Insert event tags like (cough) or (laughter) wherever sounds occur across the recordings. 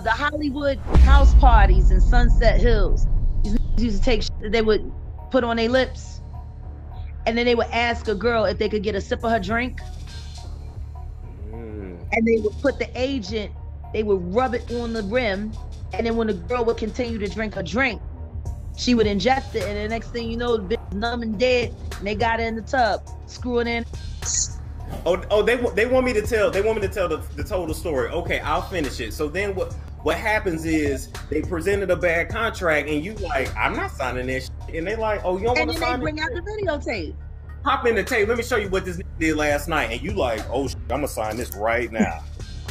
the Hollywood house parties in Sunset Hills. These used to take they would put on their lips, and then they would ask a girl if they could get a sip of her drink, Mm. and they would put the agent, they would rub it on the rim, and then when the girl would continue to drink her drink, she would ingest it, and the next thing you know, the bitch numb and dead, and they got it in the tub, screwing in. Oh, oh, they they want me to tell. They want me to tell the, the total story. Okay, I'll finish it. So then what? What happens is they presented a bad contract, and you like, I'm not signing this. Shit. And they like, oh, you don't And want to then they bring it? out the videotape. Hop in the tape. Let me show you what this did last night. And you like, oh, shit, I'm gonna sign this right now.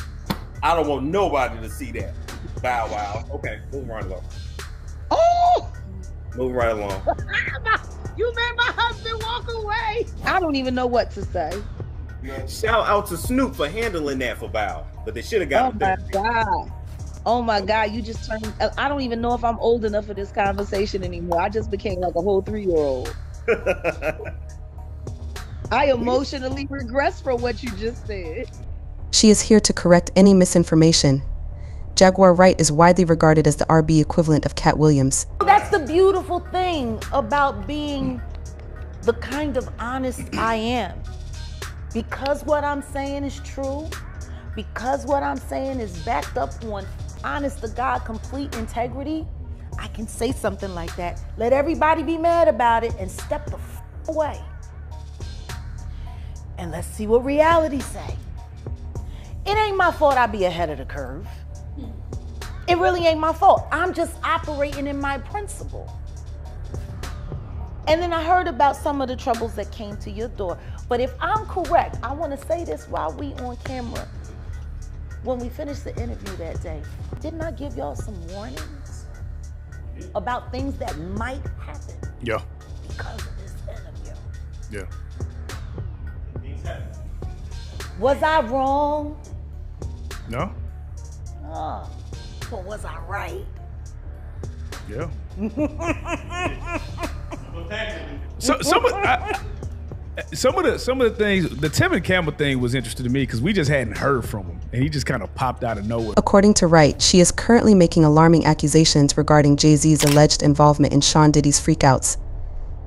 (laughs) I don't want nobody to see that. Bow wow. Okay, move right along. Oh! Move right along. (laughs) you made my husband walk away. I don't even know what to say. Shout out to Snoop for handling that for Bow, but they should have got Oh my there. god. Oh my god, you just turned I don't even know if I'm old enough for this conversation anymore. I just became like a whole 3-year-old. (laughs) I emotionally regress from what you just said. She is here to correct any misinformation. Jaguar Wright is widely regarded as the RB equivalent of Katt Williams. Oh, that's the beautiful thing about being the kind of honest I am. Because what I'm saying is true, because what I'm saying is backed up on honest to God, complete integrity, I can say something like that. Let everybody be mad about it and step the f- away. And let's see what reality say. It ain't my fault I be ahead of the curve. It really ain't my fault. I'm just operating in my principle. And then I heard about some of the troubles that came to your door. But if I'm correct, I want to say this while we on camera. When we finished the interview that day, didn't I give y'all some warnings about things that might happen Yeah. because of this interview? Yeah. Was I wrong? No? Oh, but was I right? Yeah. (laughs) so some of I, some of the some of the things the Tevin Campbell thing was interesting to me because we just hadn't heard from him and he just kind of popped out of nowhere. According to Wright, she is currently making alarming accusations regarding Jay Z's alleged involvement in Sean Diddy's freak-offs.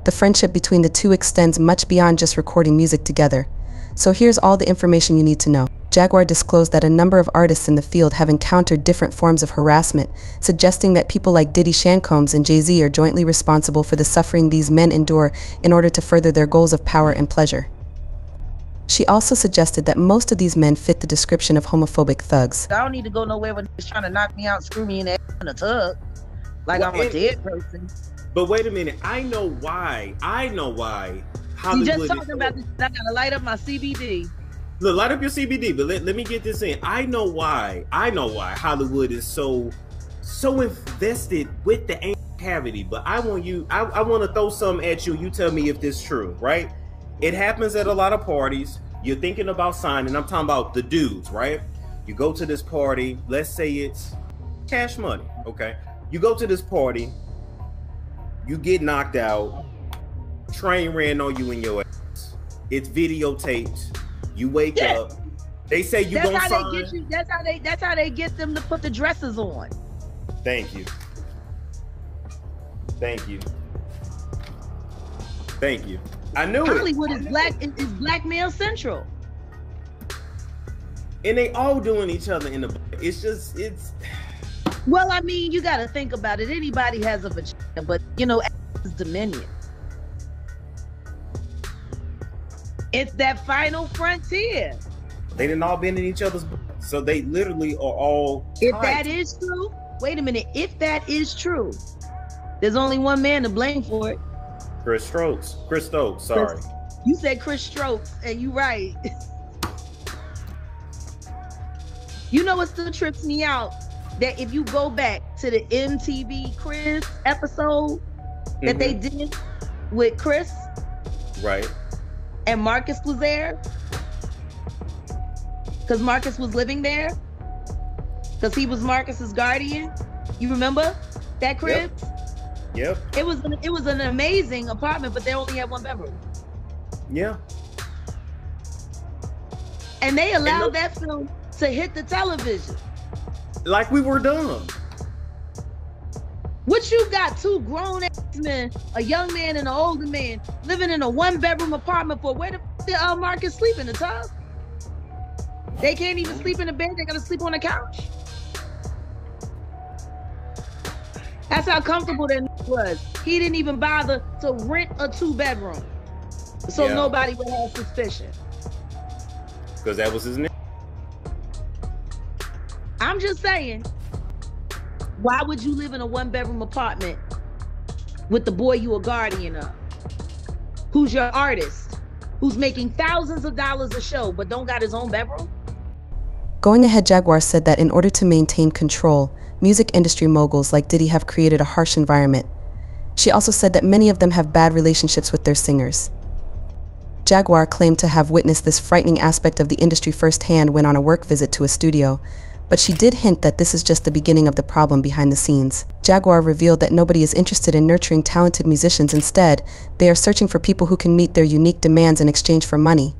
The friendship between the two extends much beyond just recording music together. So here's all the information you need to know. Jaguar disclosed that a number of artists in the field have encountered different forms of harassment, suggesting that people like Diddy Sean Combs and Jay Z are jointly responsible for the suffering these men endure in order to further their goals of power and pleasure. She also suggested that most of these men fit the description of homophobic thugs. I don't need to go nowhere when he's trying to knock me out, screw me in the ass in a tub. Like Well, I'm a and- dead person. But wait a minute. I know why. I know why. You just talking about this. I gotta light up my CBD. Look, light up your CBD, but let, let me get this in. I know why. I know why Hollywood is so so invested with the anal cavity. But I want you. I, I want to throw something at you. You tell me if this true, right? It happens at a lot of parties. You're thinking about signing. I'm talking about the dudes, right? You go to this party. Let's say it's cash money. Okay. You go to this party. You get knocked out. Train ran on you in your ass. It's videotaped. You wake Yeah. up. They say you that's how sign. they get you. That's how they. That's how they get them to put the dresses on. Thank you. Thank you. Thank you. I knew Hollywood it. is black. Is, is blackmail central. And they all doing each other in the. It's just it's. Well, I mean, you got to think about it. Anybody has a vagina, but you know, is dominion. It's that final frontier. They didn't all been in each other's. So they literally are all. If that is true, wait a minute. If that is true, there's only one man to blame for it. Chris Strokes. Chris Stokes. Sorry. You said Chris Strokes, and you right. you know what still trips me out? That if you go back to the MTV Cribs episode that they mm-hmm. did with Chris Right. And Marcus was there, because Marcus was living there, because he was Marcus's guardian. You remember that crib? Yep. It was an, it was an amazing apartment, but they only had one bedroom. Yeah. And they allowed look- that film to hit the television. like we were dumb. What you got two grown ass men, a young man and an older man, living in a one bedroom apartment for where the f- did uh, Marcus sleep in the tub? They can't even sleep in the bed. They gotta sleep on the couch. That's how comfortable that was. He didn't even bother to rent a two bedroom, so Yeah. nobody would have suspicion. Because that was his name. I'm just saying, why would you live in a one bedroom apartment with the boy you a guardian of? Who's your artist? Who's making thousands of dollars a show but don't got his own bedroom? Going Ahead Jaguar said that in order to maintain control, music industry moguls like Diddy have created a harsh environment. She also said that many of them have bad relationships with their singers. Jaguar claimed to have witnessed this frightening aspect of the industry firsthand when on a work visit to a studio, but she did hint that this is just the beginning of the problem behind the scenes. Jaguar revealed that nobody is interested in nurturing talented musicians. Instead, they are searching for people who can meet their unique demands in exchange for money.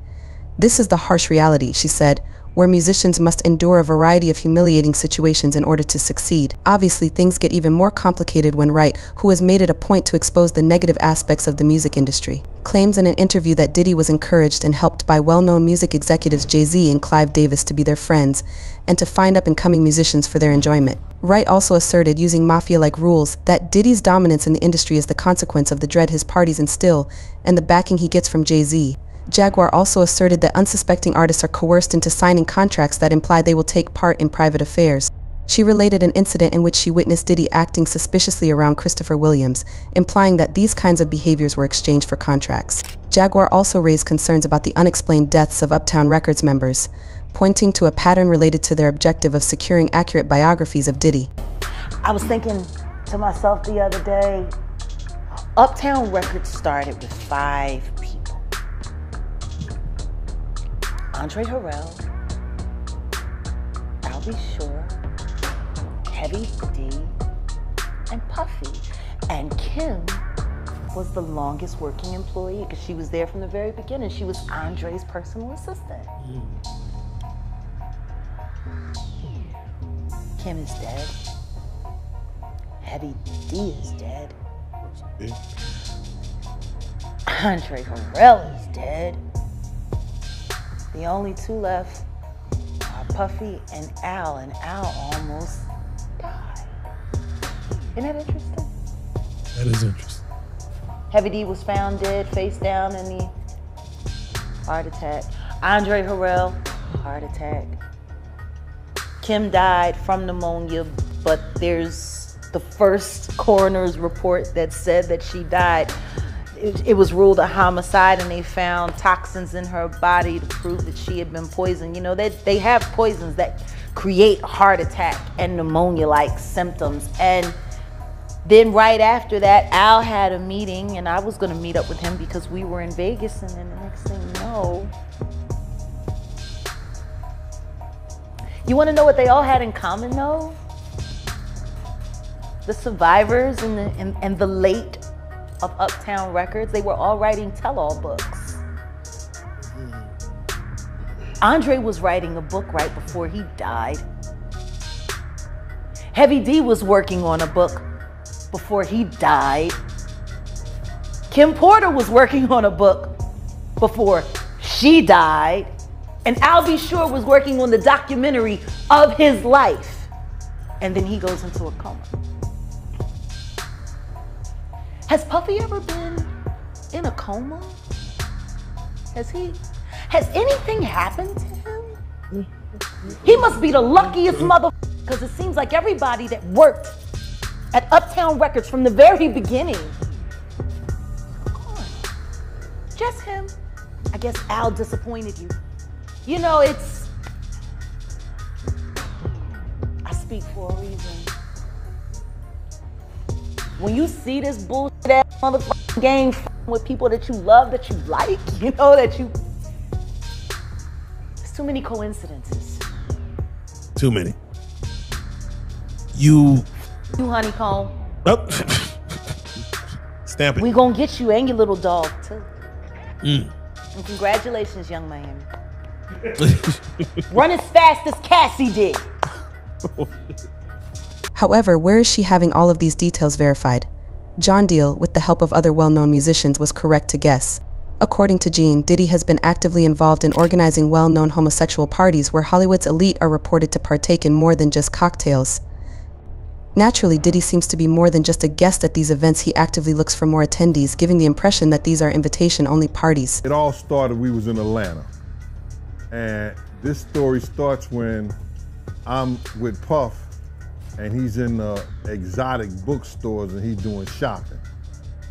This is the harsh reality, she said, where musicians must endure a variety of humiliating situations in order to succeed. Obviously, things get even more complicated when Wright, who has made it a point to expose the negative aspects of the music industry, claims in an interview that Diddy was encouraged and helped by well-known music executives Jay-Z and Clive Davis to be their friends and to find up-and-coming musicians for their enjoyment. Wright also asserted, using mafia-like rules, that Diddy's dominance in the industry is the consequence of the dread his parties instill and the backing he gets from Jay-Z. Jaguar also asserted that unsuspecting artists are coerced into signing contracts that imply they will take part in private affairs. She related an incident in which she witnessed Diddy acting suspiciously around Christopher Williams, implying that these kinds of behaviors were exchanged for contracts. Jaguar also raised concerns about the unexplained deaths of Uptown Records members, pointing to a pattern related to their objective of securing accurate biographies of Diddy. I was thinking to myself the other day, Uptown Records started with five people. Andre Harrell, Al B. Sure, Heavy D, and Puffy. And Kim was the longest working employee because she was there from the very beginning. She was Andre's personal assistant. Mm. Kim is dead. Heavy D is dead. Andre Harrell is dead. The only two left are Puffy and Al, and Al almost died. Isn't that interesting? That is interesting. Heavy D was found dead, face down in the heart attack. Andre Harrell, heart attack. Kim died from pneumonia, but there's the first coroner's report that said that she died. It, it was ruled a homicide, and they found toxins in her body to prove that she had been poisoned. You know, they, they have poisons that create heart attack and pneumonia like symptoms. And then right after that, Al had a meeting, and I was going to meet up with him because we were in Vegas. And then the next thing you know, you want to know what they all had in common, though? The survivors and the and, and the late of Uptown Records, they were all writing tell-all books. Hmm. Andre was writing a book right before he died. Heavy D was working on a book before he died. Kim Porter was working on a book before she died. And Al B. Sure was working on the documentary of his life. And then he goes into a coma. Has Puffy ever been in a coma? Has he? Has anything happened to him? He must be the luckiest mother because it seems like everybody that worked at Uptown Records from the very beginning. Just him. I guess Al disappointed you. You know, it's. I speak for a reason. When you see this bullshit ass motherfucking game with people that you love, that you like, (laughs) you know, that you. There's too many coincidences. Too many. You. You honeycomb. Oh. (laughs) Stamp it. We gonna get you and your little dog too. Mm. And congratulations, young man. (laughs) Run as fast as Cassie did. However, where is she having all of these details verified? Gene Deal, with the help of other well-known musicians, was correct to guess. According to Gene, Diddy has been actively involved in organizing well-known homosexual parties where Hollywood's elite are reported to partake in more than just cocktails. Naturally, Diddy seems to be more than just a guest at these events. He actively looks for more attendees, giving the impression that these are invitation-only parties. It all started, we was in Atlanta. And this story starts when I'm with Puff and he's in the exotic bookstores and he's doing shopping,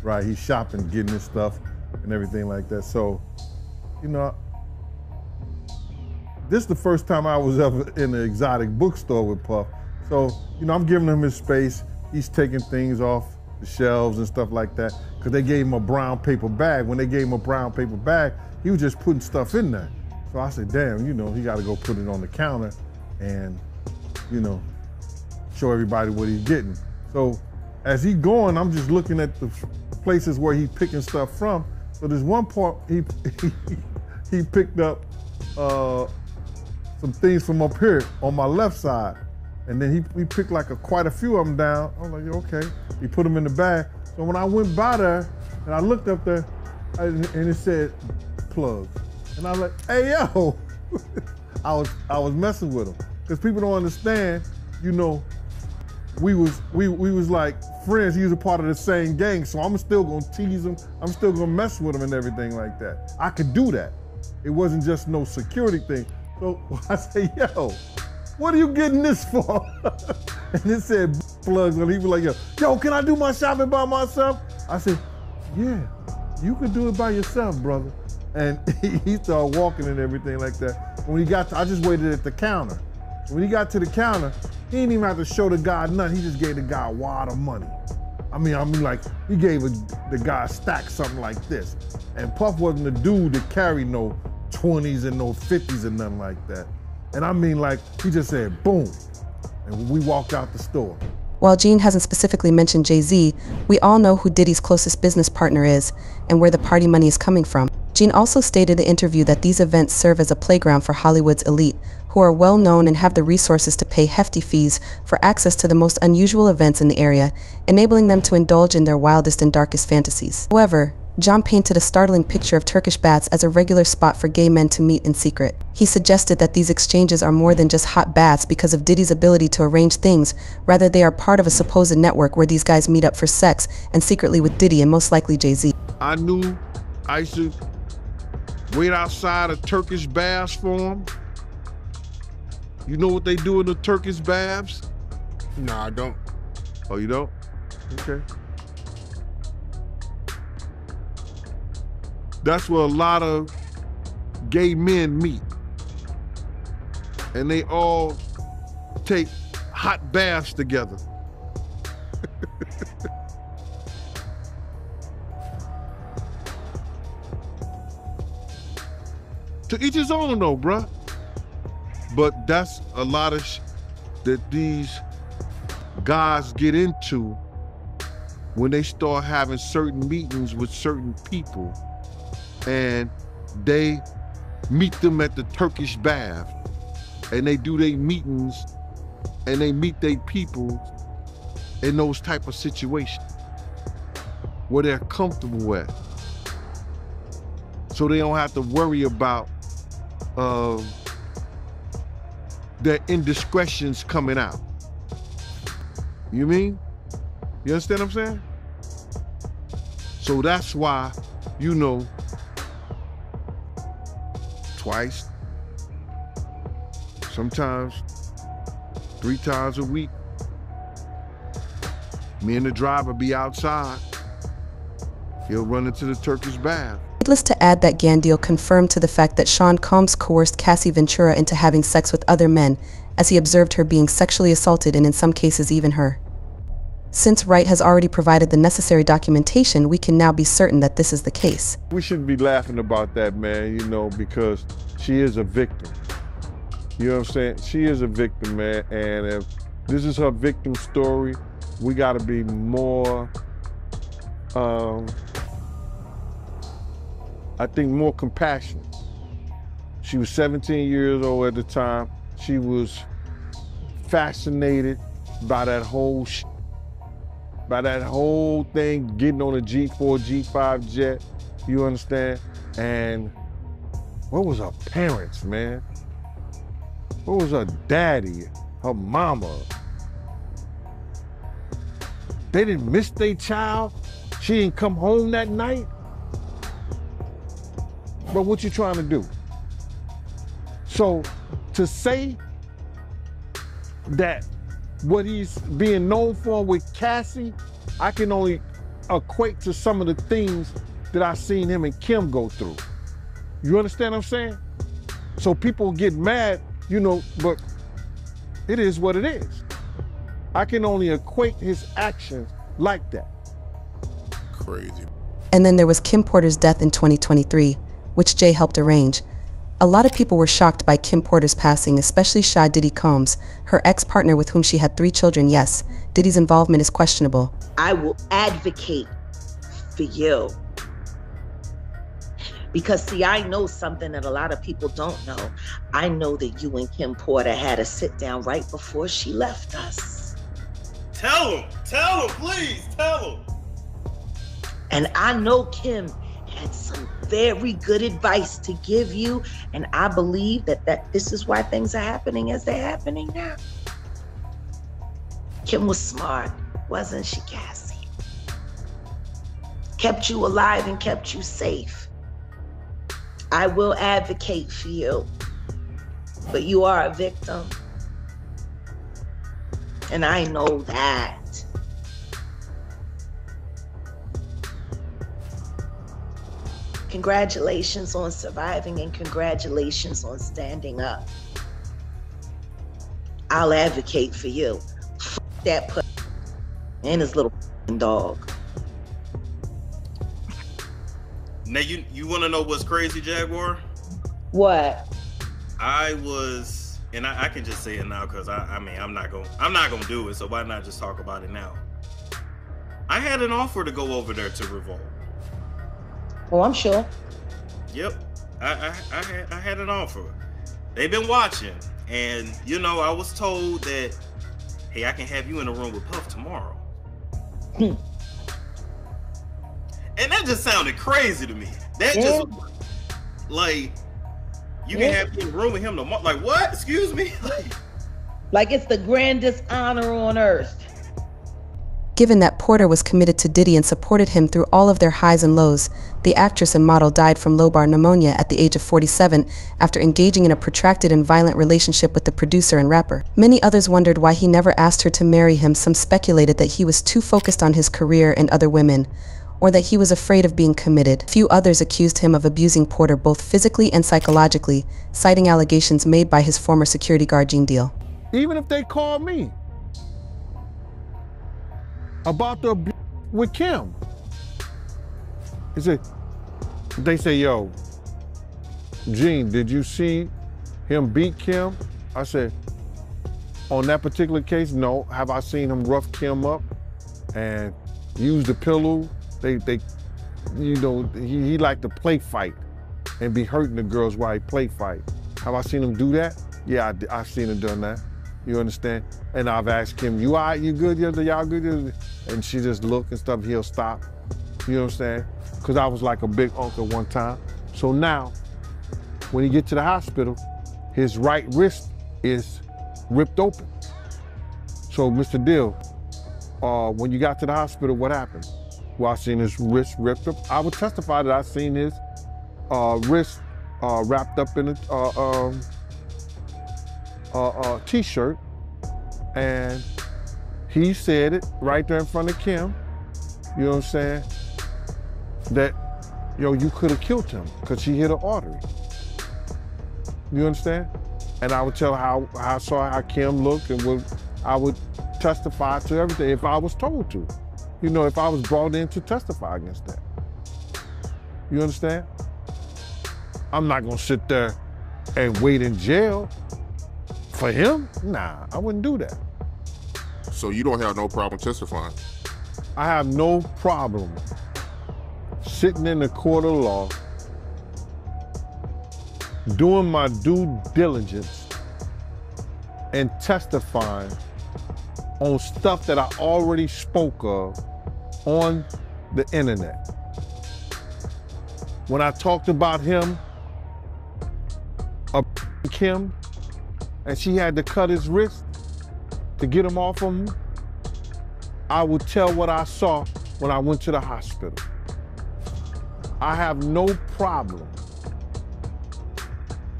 right? He's shopping, getting his stuff and everything like that. So, you know, this is the first time I was ever in an exotic bookstore with Puff. So, you know, I'm giving him his space. He's taking things off the shelves and stuff like that because they gave him a brown paper bag. When they gave him a brown paper bag, he was just putting stuff in there. So I said, damn, you know, he got to go put it on the counter and, you know, show everybody what he's getting. So as he going, I'm just looking at the places where he picking stuff from. So there's one part he (laughs) he, picked up uh, some things from up here on my left side. And then he, he picked like a, quite a few of them down. I'm like, okay. He put them in the bag. So when I went by there and I looked up there I, and it said plugs. And I was like, hey yo, (laughs) I was I was messing with him. Because people don't understand, you know, we was we we was like friends. He was a part of the same gang, so I'm still gonna tease him. I'm still gonna mess with him and everything like that. I could do that. It wasn't just no security thing. So (laughs) I say, yo, what are you getting this for? (laughs) and it said plugs, and he was like, yo, yo, can I do my shopping by myself? I said, yeah, you can do it by yourself, brother. And (laughs) he, started walking and everything like that. When he got, to, I just waited at the counter. When he got to the counter, he didn't even have to show the guy nothing. He just gave the guy a wad of money. I mean, I mean, like he gave a, the guy a stack something like this. And Puff wasn't the dude that carried no 20s and no 50s and nothing like that. And I mean, like he just said, boom, and we walked out the store. While Gene hasn't specifically mentioned Jay-Z, we all know who Diddy's closest business partner is and where the party money is coming from. Gene also stated in the interview that these events serve as a playground for Hollywood's elite, who are well known and have the resources to pay hefty fees for access to the most unusual events in the area, enabling them to indulge in their wildest and darkest fantasies. However, Gene painted a startling picture of Turkish baths as a regular spot for gay men to meet in secret. He suggested that these exchanges are more than just hot baths because of Diddy's ability to arrange things, rather they are part of a supposed network where these guys meet up for sex and secretly with Diddy and most likely Jay-Z. I knew I used to wait outside a Turkish baths for them. You know what they do in the Turkish baths? No, I don't. Oh, you don't? Okay. That's where a lot of gay men meet. And they all take hot baths together. To each his own though, bruh. But that's a lot of sh- that these guys get into when they start having certain meetings with certain people and they meet them at the Turkish bath and they do their meetings and they meet their people in those type of situations where they're comfortable at. So they don't have to worry about uh, their indiscretions coming out. You mean? You understand what I'm saying? So that's why, you know, twice, sometimes three times a week, me and the driver be outside. He'll run into the Turkish bath. Needless to add that Gene Deal confirmed to the fact that Sean Combs coerced Cassie Ventura into having sex with other men, as he observed her being sexually assaulted and in some cases even her. Since Wright has already provided the necessary documentation, we can now be certain that this is the case. We shouldn't be laughing about that, man, you know, because she is a victim. You know what I'm saying? She is a victim, man, and if this is her victim story, we got to be more, um, I think, more compassionate. She was 17 years old at the time. She was fascinated by that whole sh- by that whole thing, getting on a G4, G5 jet. You understand? And what was her parents, man? What was her daddy, her mama? They didn't miss their child. She didn't come home that night. But what you trying to do? So to say that what he's being known for with Cassie, I can only equate to some of the things that I've seen him and Kim go through. You understand what I'm saying? So people get mad, you know, but it is what it is. I can only equate his actions like that. Crazy. And then there was Kim Porter's death in 2023, which Jay helped arrange. A lot of people were shocked by Kim Porter's passing, especially Sean Diddy Combs, her ex-partner with whom she had three children. Yes, Diddy's involvement is questionable. I will advocate for you. Because, see, I know something that a lot of people don't know. I know that you and Kim Porter had a sit down right before she left us. Tell him. Tell him, please. Tell him. And I know Kim had some very good advice to give you. And I believe that, that this is why things are happening as they're happening now. Kim was smart, wasn't she, Cassie? Kept you alive and kept you safe. I will advocate for you, but you are a victim. And I know that. Congratulations on surviving and congratulations on standing up. I'll advocate for you. F- that put and his little dog. Now you you want to know what's crazy, Jaguar? What? I was, and I, I can just say it now because I, I mean I'm not gonna I'm not gonna do it. So why not just talk about it now? I had an offer to go over there to Revolt. Oh, I'm sure. Yep, I I, I had I had an offer. They've been watching, and you know I was told that hey I can have you in a room with Puff tomorrow. Hmm. And that just sounded crazy to me. That Yeah. just like you Yeah. can have me in a room with him tomorrow. Like what? Excuse me. (laughs) Like Like it's the grandest honor on earth. Given that Porter was committed to Diddy and supported him through all of their highs and lows, the actress and model died from lobar pneumonia at the age of 47 after engaging in a protracted and violent relationship with the producer and rapper. Many others wondered why he never asked her to marry him. Some speculated that he was too focused on his career and other women, or that he was afraid of being committed. Few others accused him of abusing Porter both physically and psychologically, citing allegations made by his former security guard Gene Deal. Even if they call me about the abuse with Kim. He said, they say, yo, Gene, did you see him beat Kim? I said, on that particular case, no. Have I seen him rough Kim up and use the pillow? They, they, you know, he, he like to play fight and be hurting the girls while he play fight. Have I seen him do that? Yeah, I, have seen him done that. You understand? And I've asked him, you all right, you good, y'all good? And she just look and stuff, he'll stop. You know what I'm saying? Because I was like a big uncle one time. So now, when he get to the hospital, his right wrist is ripped open. So, Mr. Deal, uh, when you got to the hospital, what happened? Well, I seen his wrist ripped up. I would testify that I seen his uh, wrist uh, wrapped up in a uh, um, uh, t-shirt, and he said it right there in front of Kim. You know what I'm saying? That yo, you could have killed him because she hit an artery. You understand? And I would tell how, how I saw how Kim looked, and would I would testify to everything if I was told to. You know, if I was brought in to testify against that. You understand? I'm not gonna sit there and wait in jail for him. Nah, I wouldn't do that. So you don't have no problem testifying. I have no problem sitting in the court of law, doing my due diligence, and testifying on stuff that I already spoke of on the internet. When I talked about him, a (laughs) Kim, and she had to cut his wrist to get him off of him, I will tell what I saw when I went to the hospital. I have no problem.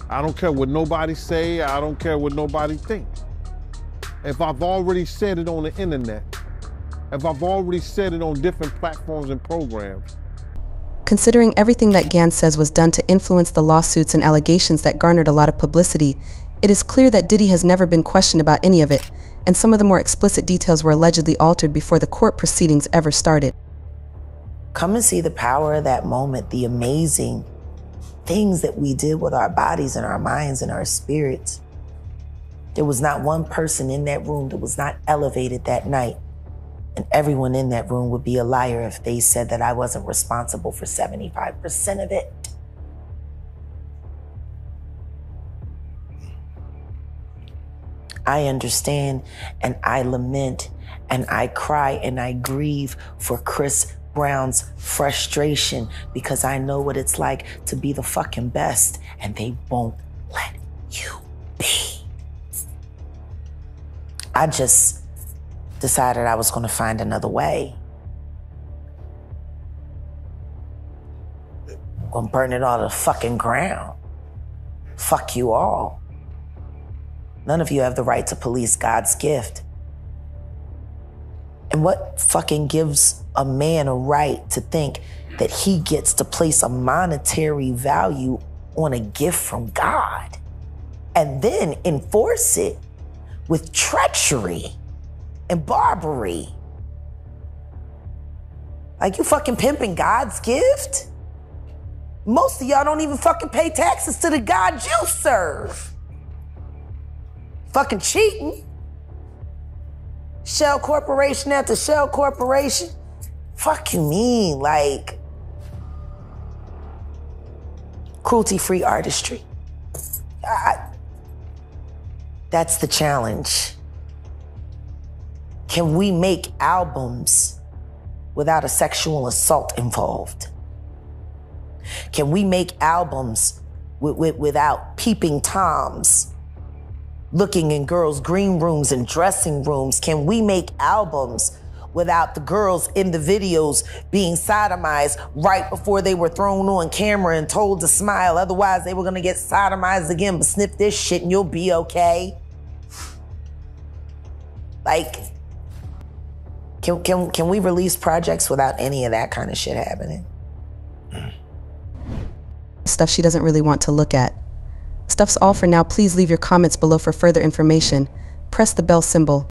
I don't care what nobody say, I don't care what nobody think. If I've already said it on the internet, if I've already said it on different platforms and programs, Considering everything that Gans says was done to influence the lawsuits and allegations that garnered a lot of publicity, it is clear that Diddy has never been questioned about any of it, and some of the more explicit details were allegedly altered before the court proceedings ever started. Come and see the power of that moment, the amazing things that we did with our bodies and our minds and our spirits. There was not one person in that room that was not elevated that night. And everyone in that room would be a liar if they said that I wasn't responsible for 75% of it. I understand and I lament and I cry and I grieve for Chris Brown's frustration because I know what it's like to be the fucking best and they won't let you be. I just decided I was going to find another way. I'm Gonna burn it all to the fucking ground. Fuck you all. None of you have the right to police God's gift. And what fucking gives a man a right to think that he gets to place a monetary value on a gift from God and then enforce it with treachery and barbary? Like you fucking pimping God's gift? Most of y'all don't even fucking pay taxes to the God you serve. Fucking cheating. Shell corporation after shell corporation. Fuck you mean? Like cruelty free artistry. I, that's the challenge. Can we make albums without a sexual assault involved? Can we make albums with, with, without peeping toms looking in girls' green rooms and dressing rooms? Can we make albums without the girls in the videos being sodomized right before they were thrown on camera and told to smile? Otherwise, they were gonna get sodomized again, but sniff this shit and you'll be okay. Like, can, can, can we release projects without any of that kind of shit happening? Stuff she doesn't really want to look at. Stuff's all for now. Please leave your comments below for further information. Press the bell symbol.